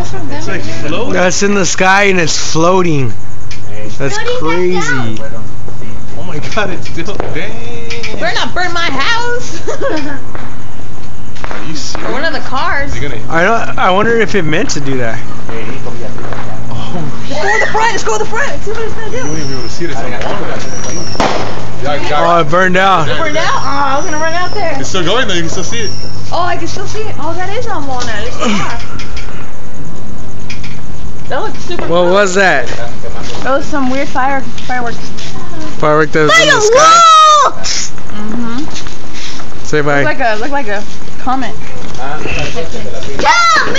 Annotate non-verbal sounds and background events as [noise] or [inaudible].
was from It's like floating. That's in the sky and it's floating. That's crazy. Oh my god, it's still. Dang. Better not burn my house. Are you serious? [laughs] or one of the cars. You're gonna. I don't. I wonder if it meant to do that. Oh, Let's go with the front. Let's go with the front. Let's see what it's gonna you do. won't even be able to see it. It's on. Yeah, yeah. Oh, it burned down. Burn out? Oh, I was gonna run out there. It's still going though. You can still see it. Oh, I can still see it. Oh, that is on Walnut. It's far. That looks super What cool. was that? That was some weird fire fireworks. Firework that was in the sky. Mm-hmm. Say bye. Looked bye. like a looked like a comet. Yeah,